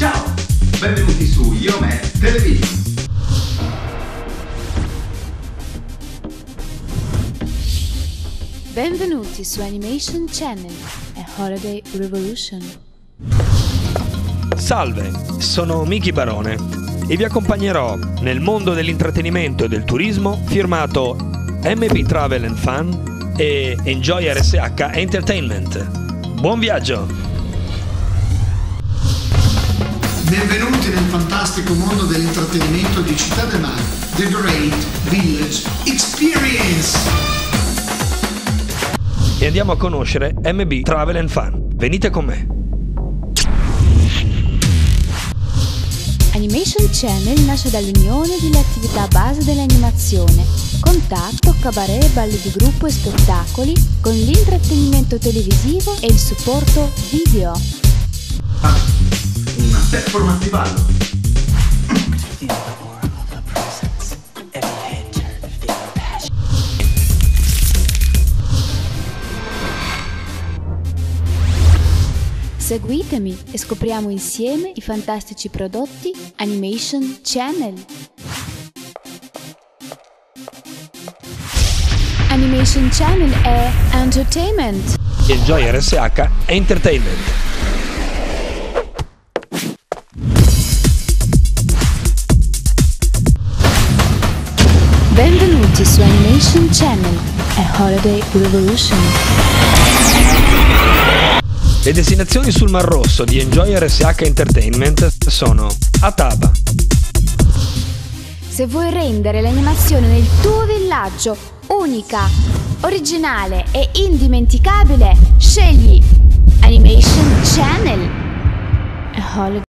Ciao, benvenuti su Yome Television. Benvenuti su Animation Channel e Holiday Revolution. Salve, sono Miki Barone e vi accompagnerò nel mondo dell'intrattenimento e del turismo firmato MB Travel and Fun e Enjoy RSH Entertainment. Buon viaggio! Benvenuti nel fantastico mondo dell'intrattenimento di Città del Mare, The Great Village Experience. E andiamo a conoscere MB Travel and Fun. Venite con me. Animation Channel nasce dall'unione delle attività base dell'animazione, contatto, cabaret, balli di gruppo e spettacoli, con l'intrattenimento televisivo e il supporto video. Ah, performance di ballo. Seguitemi e scopriamo insieme i fantastici prodotti Animation Channel. Animation Channel è entertainment. Enjoy RSH Entertainment. Benvenuti su Animation Channel e Holiday Revolution. Le destinazioni sul Mar Rosso di Enjoy RSH Entertainment sono Ataba, Se vuoi rendere l'animazione nel tuo villaggio unica, originale e indimenticabile, scegli Animation Channel e Holiday